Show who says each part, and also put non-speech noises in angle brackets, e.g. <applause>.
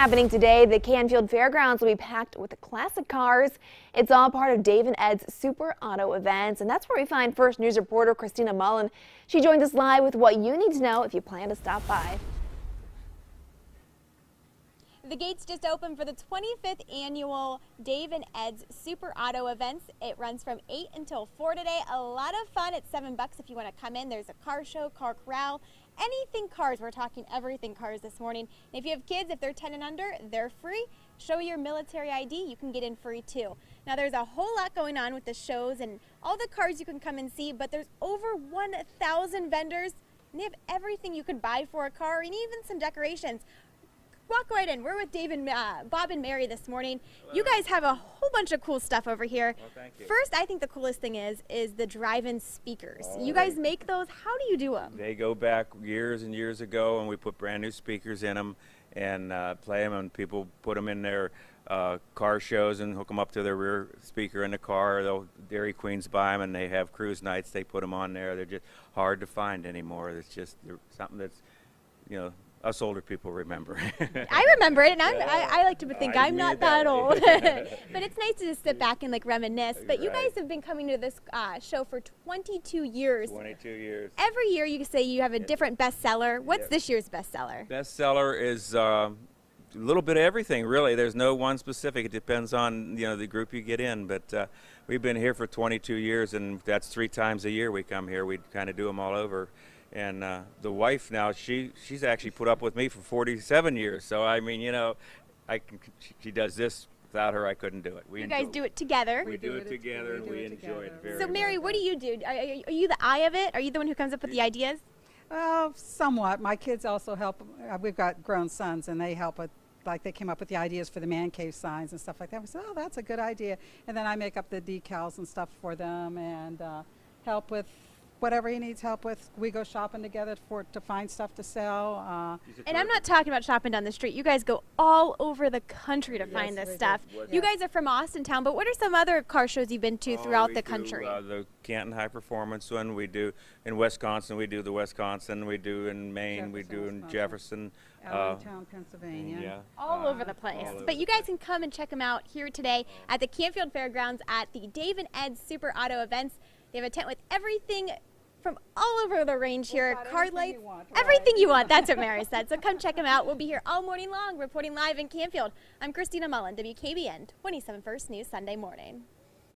Speaker 1: Happening today, the Canfield Fairgrounds will be packed with the classic cars. It's all part of Dave and Ed's Super Auto events, and that's where we find First News reporter Christina Mullen. She joins us live with what you need to know if you plan to stop by.
Speaker 2: The gates just opened for the 25th annual Dave and Ed's Super Auto events. It runs from 8 until 4 today. A lot of fun. It's 7 bucks if you want to come in. There's a car show, car corral, anything cars. We're talking everything cars this morning. And if you have kids, if they're 10 and under, they're free. Show your military ID, you can get in free too. Now there's a whole lot going on with the shows and all the cars you can come and see, but there's over 1,000 vendors and they have everything you could buy for a car and even some decorations walk right in. We're with Dave and uh, Bob and Mary this morning. Hello. You guys have a whole bunch of cool stuff over here.
Speaker 3: Well.
Speaker 2: First, I think the coolest thing is is the drive-in speakers. Oh, you guys make those. How do you do them?
Speaker 3: They go back years and years ago, and we put brand new speakers in them and uh, play them, and people put them in their uh, car shows and hook them up to their rear speaker in the car. They'll, Dairy Queens buy them, and they have cruise nights. They put them on there. They're just hard to find anymore. It's just something that's, you know, us older people remember. <laughs>
Speaker 2: I remember it, and I'm, I, I like to think I am not that, that old. <laughs> but it's nice to just sit back and like reminisce. But right. you guys have been coming to this uh, show for 22 years.
Speaker 3: 22 years.
Speaker 2: Every year you say you have a different bestseller. What's this year's bestseller?
Speaker 3: Bestseller is uh, a little bit of everything, really. There's no one specific. It depends on you know the group you get in. But uh, we've been here for 22 years, and that's three times a year we come here. We kind of do them all over and uh, the wife now she she's actually put up with me for 47 years. So i mean you know i can she, she does this. Without her i couldn't do it.
Speaker 2: We you guys do it together?
Speaker 3: We, we do, it together and we, enjoy it very
Speaker 2: so mary what do you do? Are, are, you the eye of it? Are you the one who comes up with the ideas?
Speaker 4: Uh, somewhat. My kids also help uh, we've got grown sons and they help with like they came up with the ideas for the man cave signs and stuff like that. We said oh that's a good idea. And then i make up the decals and stuff for them and uh, help with whatever he needs help with, we go shopping together for to find stuff to sell. Uh,
Speaker 2: and I'm not talking about shopping down the street. You guys go all over the country to yes, find this stuff. You guys are from Austintown, but what are some other car shows you've been to oh, throughout the country?
Speaker 3: Do, uh, the Canton High Performance one. We do in Wisconsin. We do the Wisconsin. We do in Maine. Jefferson, we do in Wisconsin. Jefferson.
Speaker 4: Allentown, uh, Pennsylvania.
Speaker 3: Yeah.
Speaker 2: All uh, over the place. Over but you guys can come and check them out here today at the Canfield Fairgrounds at the Dave and Ed Super Auto events. They have a tent with everything from all over the range here. Card lights, you want, right? everything you want. That's what Mary said. So come check them out. We'll be here all morning long reporting live in Canfield. I'm Christina Mullen, WKBN 27 First News Sunday morning.